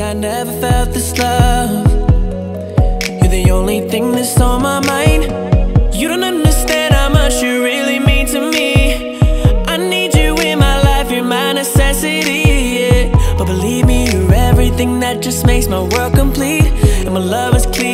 I never felt this love. You're the only thing that's on my mind. You don't understand how much you really mean to me. I need you in my life, you're my necessity, yeah. But believe me, you're everything that just makes my world complete. And my love is clear,